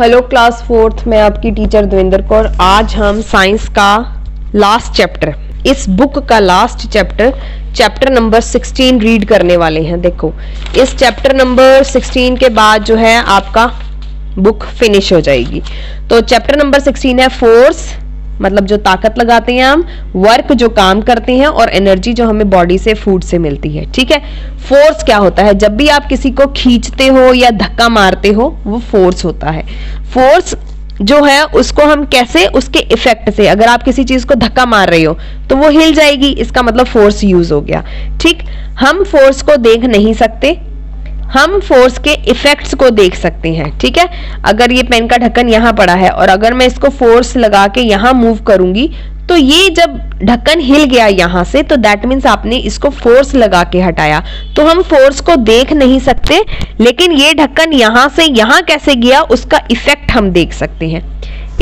Hello class fourth में आपकी teacher Devendra Kaur आज हम साइंस का लास्ट चैप्टर इस बुक का last chapter chapter number 16 read करने वाले हैं, देखो. इस चैप्टर नंबर 16 के बाद जो है आपका बुक फिनिश हो जाएगी. तो चैप्टर नंबर 16 है फोर्स मतलब जो ताकत लगाते हैं हम वर्क जो काम करते हैं और एनर्जी जो हमें बॉडी से फ़ूड से मिलती है, ठीक है? फोर्स क्या होता है? जब भी आप किसी को खींचते हो या धक्का मारते हो, वो फोर्स होता है। फोर्स जो है, उसको हम कैसे, उसके इफ़ेक्ट से, अगर आप किसी चीज़ को धक्का मार रहे हो तो वो हिल जाएगी। इसका मतलब फोर्स यूज़ हो गया, ठीक? हम फोर्स को देख नहीं सकते हम फोर्स के इफेक्ट्स को देख सकते हैं, ठीक है? अगर ये पेन का ढक्कन यहाँ पड़ा है और अगर मैं इसको फोर्स लगा के यहाँ मूव करूँगी तो ये जब ढक्कन हिल गया यहाँ से तो दैट मीन्स आपने इसको फोर्स लगा के हटाया। तो हम फोर्स को देख नहीं सकते, लेकिन ये ढक्कन यहाँ से यहाँ कैसे गया, उसका इफ़ेक्ट हम देख सकते हैं।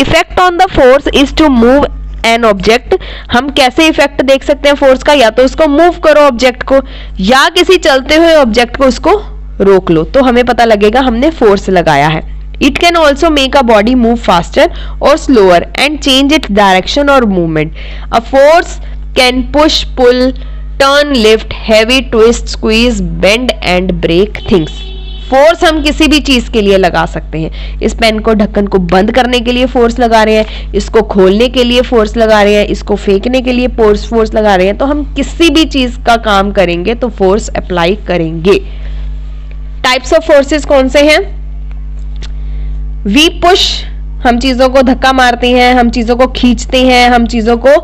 Effect on the force is to move an object हम कैसे इफ़ेक्ट देख सकते हैं फोर्स का? या तो उसको मूव करो ऑब्जेक्ट को, या किसी चलते हुए ऑब्जेक्ट को उसको रोक लो। तो हमें पता लगेगा हमने फोर्स लगाया है। It can also make a body move faster और slower and change its direction और movement a force can push pull turn lift heavy twist squeeze bend and break things force हम किसी भी चीज़ के लिए लगा सकते हैं। इस पेन को, ढक्कन को बंद करने के लिए फोर्स लगा रहे हैं। इसको खोलने के लिए फोर्स लगा रहे हैं। इसको फेंकने के लिए फोर्स फोर्स लगा रहे हैं। तो हम किसी भी चीज़ का काम करेंगे तो फोर्स अप्लाई करेंगे। टाइप्स ऑफ़ फोर्सेस कौन से हैं? वी पुश हम चीज़ों को धक्का मारते हैं, हम चीज़ों को खींचते हैं, हम चीज़ों को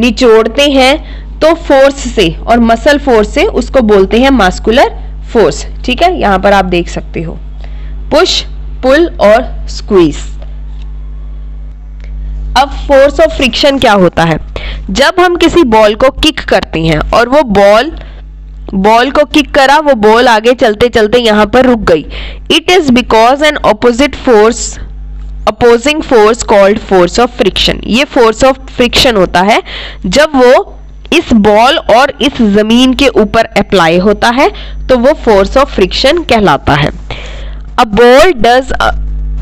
निचोड़ते हैं तो फोर्स से और मसल फोर्स से उसको बोलते हैं मास्कुलर फोर्स ठीक है? यहाँ पर आप देख सकते हो। पुश पुल और स्क्वीज अब फोर्स ऑफ़ फ्रिक्शन क्या होता है? जब हम किसी बॉल को किक करते हैं और वो बॉल बॉल को किक करा, वो बॉल आगे चलते चलते यहाँ पर रुक गई। It is because an opposite force opposing force called force of friction ये फोर्स ऑफ़ फ्रिक्शन होता है, जब वो इस बॉल और इस ज़मीन के ऊपर अप्लाई होता है तो वो फोर्स ऑफ़ फ्रिक्शन कहलाता है। A ball does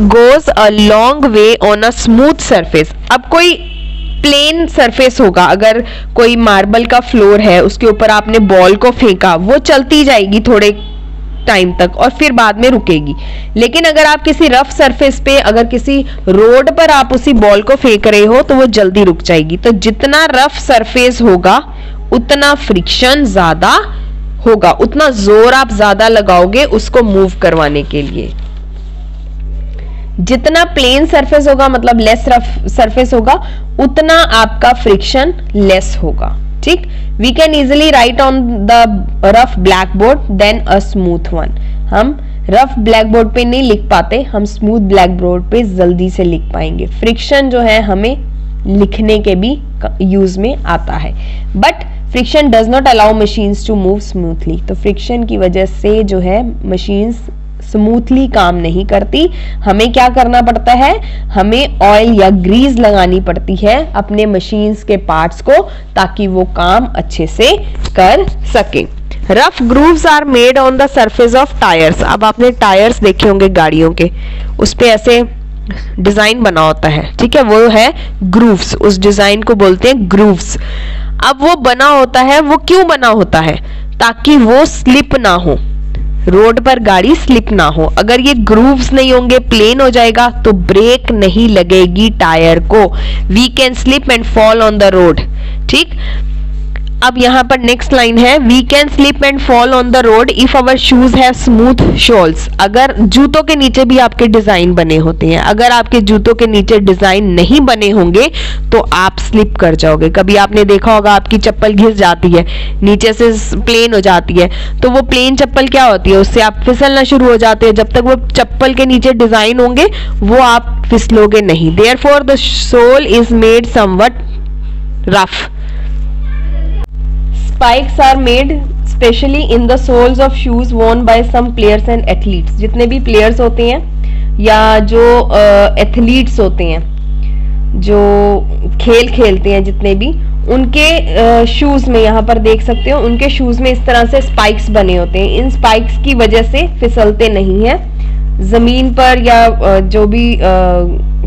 goes a long way on a smooth surface अब कोई प्लेन सरफेस होगा। अगर कोई मार्बल का फ्लोर है, उसके ऊपर आपने बॉल को फेंका, वो चलती जाएगी थोड़े टाइम तक और फिर बाद में रुकेगी। लेकिन अगर आप किसी रफ सरफेस पे, अगर किसी रोड पर आप उसी बॉल को फेंक रहे हो तो वो जल्दी रुक जाएगी। तो जितना रफ सरफेस होगा, उतना फ्रिक्शन ज़्यादा होगा। उतना ज़ोर आप ज़्यादा लगाओगे उसको मूव करवाने के लिए। जितना प्लेन सरफेस होगा मतलब लेस रफ सरफेस होगा, उतना आपका फ्रिक्शन लेस होगा, ठीक? We can easily write on the rough black board then a smooth one हम रफ ब्लैक बोर्ड पे नहीं लिख पाते, हम स्मूथ ब्लैक बोर्ड पे जल्दी से लिख पाएँगे। फ्रिक्शन जो है हमें लिखने के भी यूज़ में आता है। But friction does not allow machines to move smoothly तो फ्रिक्शन की वजह से जो है मशीन्स स्मूथली काम नहीं करती। हमें क्या करना पड़ता है? हमें ऑयल या ग्रीस लगानी पड़ती है अपने मशीन्स के पार्ट्स को ताकि वो काम अच्छे से कर सके। Rough grooves are made on the surface of tyres अब आपने टायर्स देखे होंगे गाड़ियों के। उस पर ऐसे डिज़ाइन बना होता है। ठीक है? वो है ग्रूव्स उस डिज़ाइन को बोलते हैं ग्रूव्स अब वो बना होता है। वो क्यों बना होता है? ताकि वो स्लिप ना हो। रोड पर गाड़ी स्लिप ना हो। अगर ये ग्रूव्स नहीं होंगे, प्लेन हो जाएगा तो ब्रेक नहीं लगेगी टायर को। We can slip and fall on the road ठीक? अब यहाँ पर नेक्स्ट लाइन है we can slip and fall on the road if our shoes have smooth soles अगर जूतों के नीचे भी आपके डिज़ाइन बने होते हैं, अगर आपके जूतों के नीचे डिज़ाइन नहीं बने होंगे तो आप स्लिप कर जाओगे। कभी आपने देखा होगा, आपकी चप्पल घिस जाती है, नीचे से प्लेन हो जाती है तो वो प्लेन चप्पल क्या होती है? उससे आप फिसलना शुरू हो जाते हैं। जब तक वो चप्पल के नीचे डिज़ाइन होंगे, वो आप फिसलोगे नहीं। Therefore the sole is made somewhat rough spikes are made specially in the soles of shoes worn by some players and athletes. जितने भी प्लेयर्स होते हैं या जो एथलीट्स uh, होते हैं जो खेल खेलते हैं जितने भी उनके शूज़ में यहाँ पर देख सकते हो उनके शूज़ में इस तरह से स्पाइक्स बने होते हैं। इन स्पाइक्स की वजह से फिसलते नहीं है। ज़मीन पर या जो भी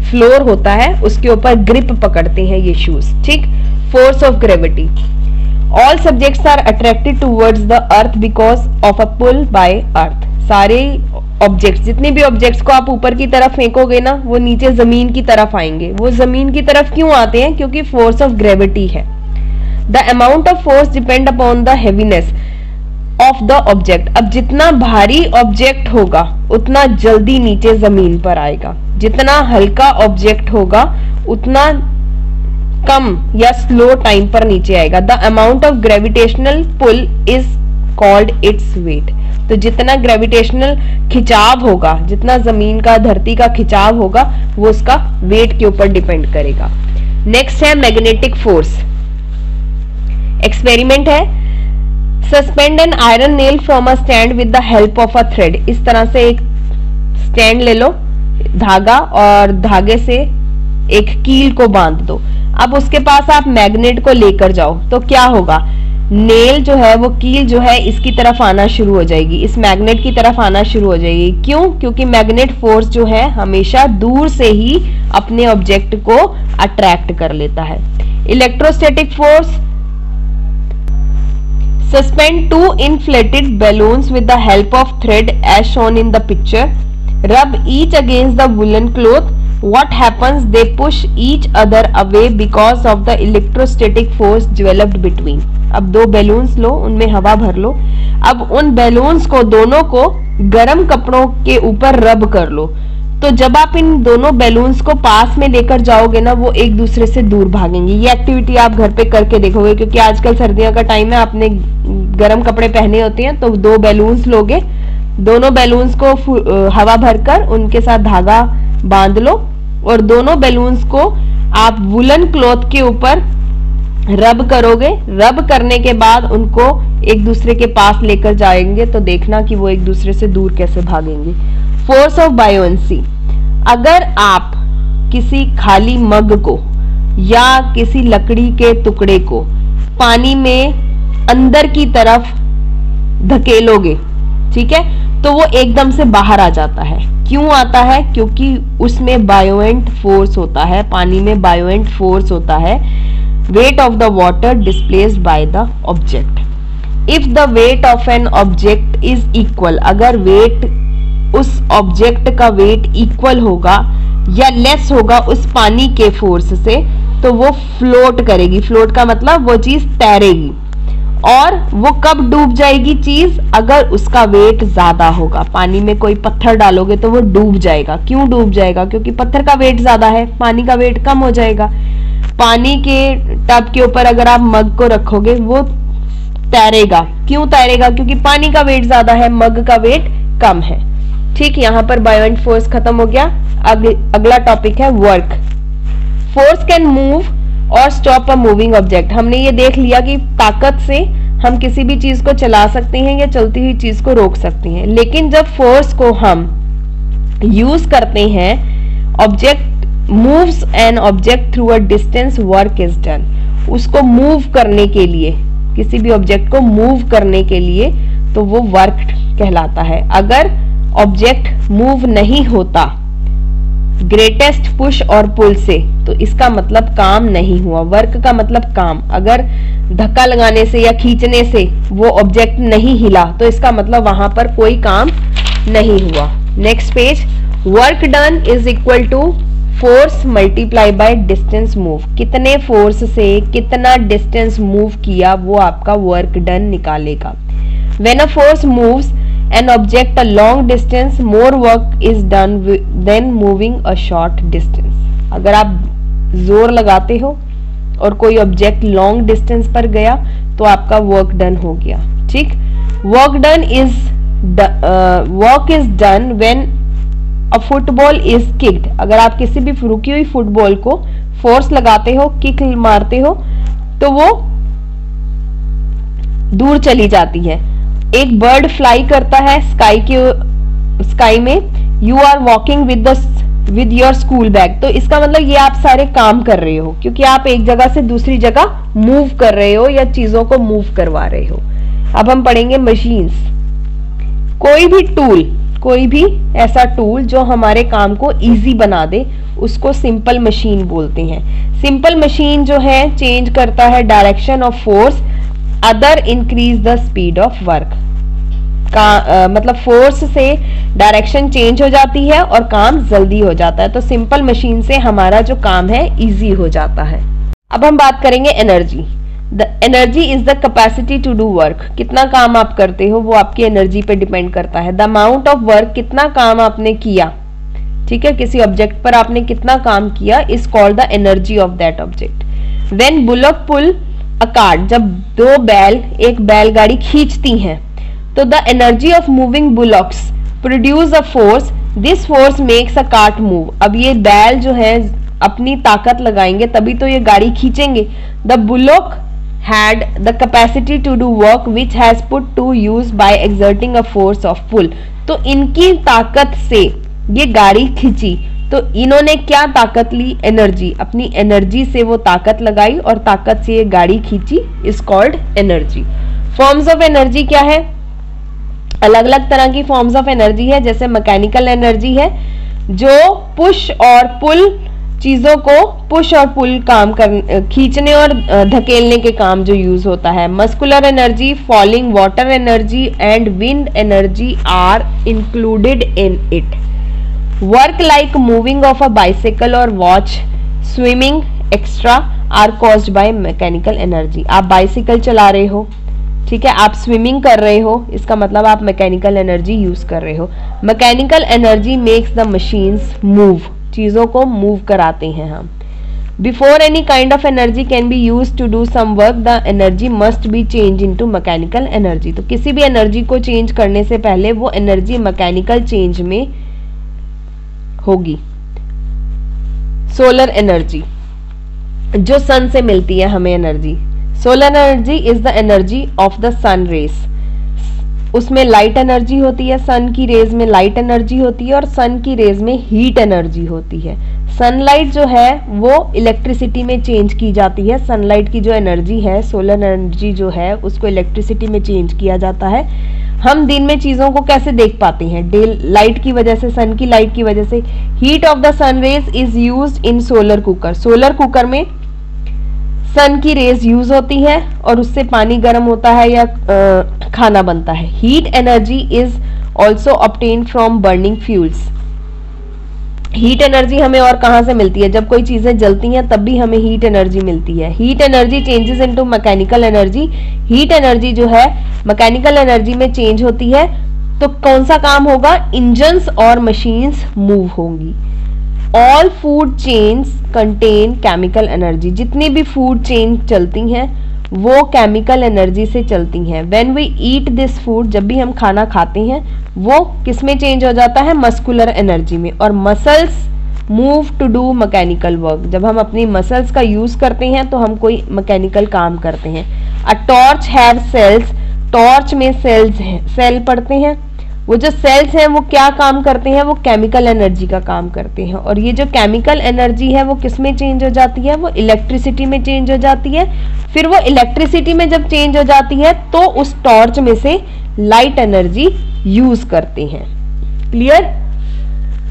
फ्लोर होता है उसके ऊपर ग्रिप पकड़ते हैं ये शूज़ ठीक? Force of gravity all subjects are attracted towards the earth because of a pull by earth सारे ऑब्जेक्ट्स जितने भी ऑब्जेक्ट्स को आप ऊपर की तरफ़ फेंकोगे ना, वो नीचे ज़मीन की तरफ़ आएँगे। वो ज़मीन की तरफ़ क्यों आते हैं? क्योंकि फोर्स ऑफ़ ग्रेविटी है। The amount of force depend upon the heaviness of the object अब जितना भारी ऑब्जेक्ट होगा, उतना जल्दी नीचे ज़मीन पर आएगा। जितना हल्का ऑब्जेक्ट होगा, उतना कम या स्लो टाइम पर नीचे आएगा। The amount of gravitational pull is called its weight तो जितना ग्रेविटेशनल खिंचाव होगा, जितना ज़मीन का, धरती का खिंचाव होगा, वो उसका वेट के ऊपर डिपेंड करेगा। नेक्स्ट है मैग्नेटिक फोर्स एक्सपेरिमेंट है। Suspend an iron nail from a stand with the help of a thread इस तरह से एक स्टैंड ले लो, धागा, और धागे से एक कील को बाँध दो। अब उसके पास आप मैग्नेट को लेकर जाओ। तो क्या होगा? नेल जो है, वो कील जो है, इसकी तरफ़ आना शुरू हो जाएगी। इस मैग्नेट की तरफ़ आना शुरू हो जाएगी। क्यों? क्योंकि मैग्नेट फोर्स जो है, हमेशा दूर से ही अपने ऑब्जेक्ट को अट्रैक्ट कर लेता है। Electrostatic force, suspend two inflated balloons with the help of thread as shown in the picture. Rub each against the woolen cloth. What happens? They push each other away because of the electrostatic force developed between. अब दो balloons लो, उनमें हवा भर लो। अब उन balloons को, दोनों को गर्म कपड़ों के ऊपर रब कर लो। तो जब आप इन दोनों बैलून्स को पास में लेकर जाओगे ना, वो एक दूसरे से दूर भागेंगे। ये एक्टिविटी आप घर पे करके देखोगे, क्योंकि आजकल सर्दियों का टाइम है, आपने गर्म कपड़े पहने होते हैं तो दो बैलून्स लोगे। दोनों बैलून्स को हवा भरकर उनके साथ धागा बाँध लो। और दोनों बैलून्स को आप वुलन क्लॉथ के ऊपर रब करोगे। रब करने के बाद उनको एक दूसरे के पास लेकर जाएँगे तो देखना कि वो एक दूसरे से दूर कैसे भागेंगे। फोर्स ऑफ़ बायोन्सी अगर आप किसी खाली मग को या किसी लकड़ी के टुकड़े को पानी में अंदर की तरफ़ धकेलोगे, ठीक है? तो वो एकदम से बाहर आ जाता है। क्यों आता है? क्योंकि उसमें बायोएंट फोर्स होता है, पानी में बायोएंट फोर्स होता है। Weight of the water displaced by the object if the weight of an object is equal अगर वेट उस ऑब्जेक्ट का वेट इक्वल होगा या लेस होगा उस पानी के फोर्स से तो वो फ्लोट करेगी। फ्लोट का मतलब वो चीज़ तैरेगी। और वो कब डूब जाएगी चीज़? अगर उसका वेट ज़्यादा होगा। पानी में कोई पत्थर डालोगे तो वो डूब जाएगा। क्यों डूब जाएगा? क्योंकि पत्थर का वेट ज़्यादा है। पानी का वेट कम हो जाएगा। पानी के टब के ऊपर अगर आप मग को रखोगे वो तैरेगा। क्यों तैरेगा? क्योंकि पानी का वेट ज़्यादा है मग का वेट कम है। ठीक यहाँ पर बायोइंट फोर्स खत्म हो गया। अग, अगला टॉपिक है वर्क फोर्स कैन मूव और स्टॉप अ मूविंग ऑब्जेक्ट हमने ये देख लिया कि ताकत से हम किसी भी चीज़ को चला सकते हैं या चलती हुई चीज़ को रोक सकते हैं। लेकिन जब फोर्स को हम यूज़ करते हैं object moves an object through a distance work is done उसको मूव करने के लिए, किसी भी ऑब्जेक्ट को मूव करने के लिए तो वो वर्क कहलाता है। अगर ऑब्जेक्ट मूव नहीं होता ग्रेटेस्ट पुश और पुल से। तो इसका मतलब काम नहीं हुआ। वर्क का मतलब काम। अगर धक्का लगाने से या खींचने से वो ऑब्जेक्ट नहीं हिला तो इसका मतलब वहाँ पर कोई काम नहीं हुआ। Next page work done is equal to force multiply by distance move कितने फोर्स से कितना डिस्टेंस मूव किया, वो आपका वर्क डन निकालेगा। When a force moves an object a long distance, more work is done than moving a short distance. अगर आप ज़ोर लगाते हो और कोई ऑब्जेक्ट लॉन्ग डिस्टेंस पर गया तो आपका वर्क डन हो गया। ठीक? Work done is work is done when a football is kicked अगर आप किसी भी रुकी हुई फुटबॉल को फोर्स लगाते हो किक मारते हो तो वो दूर चली जाती है। एक बर्ड फ्लाई करता है स्काई के स्काई में you are walking with the with your school bag तो इसका मतलब ये आप सारे काम कर रहे हो, क्योंकि आप एक जगह से दूसरी जगह मूव कर रहे हो या चीज़ों को मूव करवा रहे हो। अब हम पढ़ेंगे मशीन्स कोई भी टूल कोई भी ऐसा टूल जो हमारे काम को इजी बना दे, उसको सिंपल मशीन बोलते हैं। सिंपल मशीन जो है चेंज करता है direction of force other increase the speed of work का आ, मतलब फोर्स से डायरेक्शन चेंज हो जाती है और काम जल्दी हो जाता है। तो सिंपल मशीन से हमारा जो काम है इजी हो जाता है। अब हम बात करेंगे energy the energy is the capacity to do work कितना काम आप करते हो वो आपकी एनर्जी पे डिपेंड करता है। द अमाउंट ऑफ़ वर्क कितना काम आपने किया ठीक है? किसी ऑब्जेक्ट पर आपने कितना काम किया is called the energy of that object when bullock pull a cart जब दो बैल एक बैलगाड़ी खींचती हैं तो the energy of moving bullocks produce a force this force makes a cart move अब ये बैल जो है, अपनी ताकत लगाएँगे, तभी तो ये गाड़ी खींचेंगे। The bullock had the capacity to do work, which has put to use by exerting a force of pull. तो इनकी ताकत से ये गाड़ी खींची। तो इन्होंने क्या ताकत ली? एनर्जी अपनी एनर्जी से वो ताकत लगाई और ताकत से ये गाड़ी खींची is called energy forms of energy क्या है? अलग अलग तरह की फॉर्म्स ऑफ़ एनर्जी है, जैसे मैकेनिकल एनर्जी है, जो पुश और पुल चीज़ों को पुश और पुल काम कर खींचने और धकेलने के काम जो यूज़ होता है। Muscular energy falling water energy and wind energy are included in it work like moving of a bicycle और watch swimming extra are caused by mechanical energy आप बाइसिकल चला रहे हो, ठीक है? आप स्विमिंग कर रहे हो, इसका मतलब आप मैकेनिकल एनर्जी यूज़ कर रहे हो। Mechanical energy makes the machines move चीज़ों को मूव कराते हैं हम। Before any kind of energy can be use to do some work the energy must be change into mechanical energy तो किसी भी एनर्जी को चेंज करने से पहले वो एनर्जी मैकेनिकल चेंज में होगी। सोलर एनर्जी जो सन से मिलती है हमें energy solar energy is the energy of the sun rays उसमें लाइट एनर्जी होती है सन की रेज में लाइट एनर्जी होती है और सन की रेज में हीट एनर्जी होती है। सनलाइट जो है, वो इलेक्ट्रिसिटी में चेंज की जाती है। सनलाइट की जो एनर्जी है सोलर एनर्जी जो है, उसको इलेक्ट्रिसिटी में चेंज किया जाता है। हम दिन में चीज़ों को कैसे देख पाते हैं? डे लाइट की वजह से सन की लाइट की वजह से। Heat of the sun rays is use in solar cooker solar cooker में सन की रेज यूज़ होती है और उससे पानी गर्म होता है या आ, खाना बनता है। Heat energy is also obtained from burning fuels heat energy हमें और कहाँ से मिलती है? जब कोई चीज़ें जलती हैं, तब भी हमें हीट एनर्जी मिलती है। Heat energy changes into mechanical energy heat energy जो है मैकेनिकल एनर्जी में चेंज होती है। तो कौन सा काम होगा? इंजन्स और मशीन्स मूव होंगी। All food chains contain chemical energy जितनी भी फ़ूड चेन चलती हैं वो केमिकल एनर्जी से चलती हैं। When we eat this food जब भी हम खाना खाते हैं, वो किसमें चेंज हो जाता है? मस्कुलर एनर्जी में। और muscles move to do mechanical work जब हम अपनी मसल्स का यूज़ करते हैं तो हम कोई मकैनिकल काम करते हैं। A torch have cells torch में सेल्स हैं। सेल पड़ते हैं। वो जो सेल्स हैं, वो क्या काम करते हैं? वो केमिकल एनर्जी का काम करते हैं। और ये जो केमिकल एनर्जी है, वो किसमें चेंज हो जाती है? वो इलेक्ट्रिसिटी में चेंज हो जाती है। फिर वो इलेक्ट्रिसिटी में जब चेंज हो जाती है तो उस टॉर्च में से लाइट एनर्जी यूज़ करते हैं। क्लियर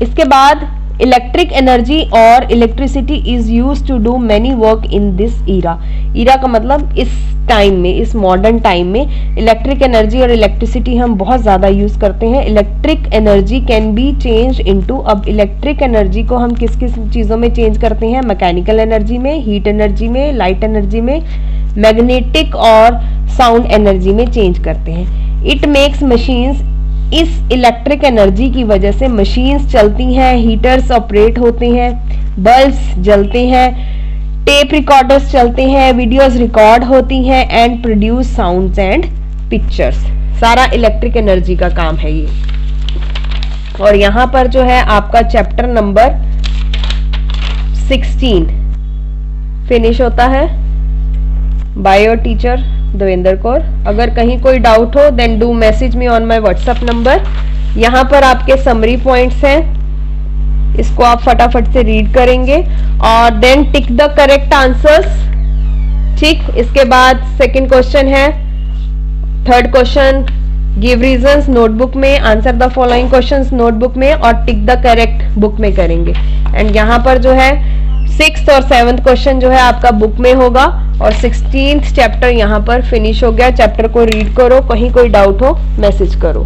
इसके बाद इलेक्ट्रिक एनर्जी और electricity is use to do many work in this era era का मतलब इस टाइम में, इस मॉडर्न टाइम में इलेक्ट्रिक एनर्जी और इलेक्ट्रिसिटी हम बहुत ज़्यादा यूज़ करते हैं। Electric energy can be change into अब इलेक्ट्रिक एनर्जी को हम किस किस चीज़ों में चेंज करते हैं? मैकेनिकल एनर्जी में हीट एनर्जी में लाइट एनर्जी में मैग्नेटिक और साउंड एनर्जी में चेंज करते हैं। इट मेक्स मशीन्स इस इलेक्ट्रिक एनर्जी की वजह से मशीन्स चलती हैं हीटर्स ऑपरेट होते हैं बल्ब्स जलते हैं टेप रिकॉर्डर्स चलते हैं वीडियोस रिकॉर्ड होती हैं and produce sounds and pictures सारा इलेक्ट्रिक एनर्जी का काम है ये। और यहाँ पर जो है आपका चैप्टर नंबर 16 फिनिश होता है। Bio teacher Devendra Kaur. अगर कहीं कोई डाउट हो then do message me on my WhatsApp number यहाँ पर आपके समरी पॉइंट्स हैं। इसको आप फटाफट से रीड करेंगे। और then tick the correct answers ठीक, इसके बाद सेकंड क्वेश्चन है। Third question give reasons notebook में। Answer the following questions notebook में और टिक द करेक्ट बुक में करेंगे। एंड यहाँ पर जो है सिक्स और सेवन्थ क्वेश्चन जो है आपका बुक में होगा और सिक्सटीन चैप्टर यहाँ पर फिनिश हो गया। चैप्टर को रीड करो, कहीं कोई डाउट हो, मैसेज करो।